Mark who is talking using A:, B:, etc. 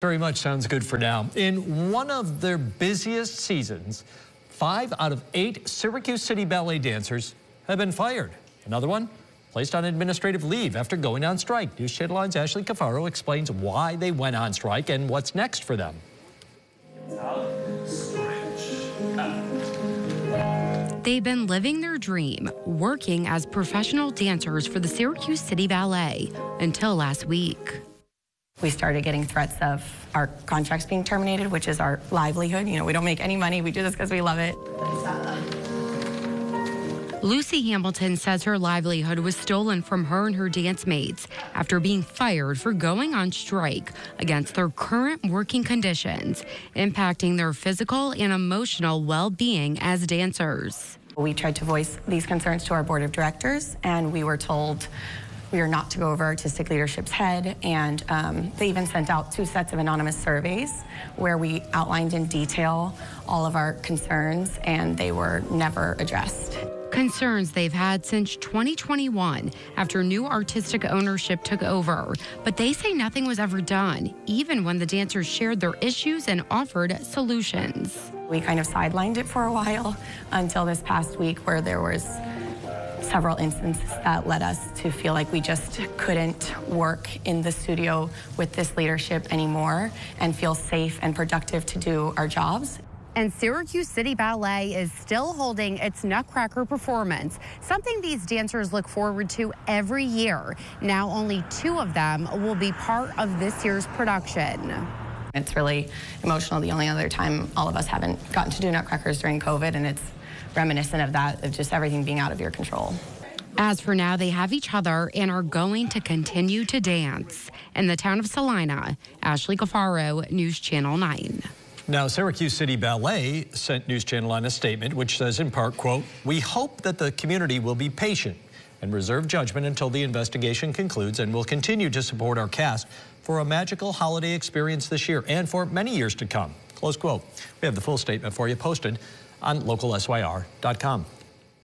A: Very much sounds good for now. In one of their busiest seasons, five out of eight Syracuse City Ballet dancers have been fired. Another one placed on administrative leave after going on strike. News Channel 9's Ashley Cafaro explains why they went on strike and what's next for them.
B: They've been living their dream, working as professional dancers for the Syracuse City Ballet until last week.
C: We started getting threats of our contracts being terminated, which is our livelihood. You know, we don't make any money. We do this because we love it.
B: Lucy Hamilton says her livelihood was stolen from her and her dance mates after being fired for going on strike against their current working conditions, impacting their physical and emotional well being as dancers.
C: We tried to voice these concerns to our board of directors, and we were told we are not to go over artistic leadership's head, and um, they even sent out two sets of anonymous surveys where we outlined in detail all of our concerns, and they were never addressed
B: concerns they've had since 2021 after new artistic ownership took over. But they say nothing was ever done, even when the dancers shared their issues and offered solutions.
C: We kind of sidelined it for a while until this past week where there was several instances that led us to feel like we just couldn't work in the studio with this leadership anymore and feel safe and productive to do our jobs.
B: And Syracuse City Ballet is still holding its Nutcracker performance, something these dancers look forward to every year. Now only two of them will be part of this year's production.
C: It's really emotional. The only other time all of us haven't gotten to do Nutcrackers during COVID, and it's reminiscent of that, of just everything being out of your control.
B: As for now, they have each other and are going to continue to dance. In the town of Salina, Ashley Cafaro, News Channel 9.
A: Now, Syracuse City Ballet sent News Channel on a statement which says in part, quote, we hope that the community will be patient and reserve judgment until the investigation concludes and will continue to support our cast for a magical holiday experience this year and for many years to come. Close quote. We have the full statement for you posted on localsyr.com.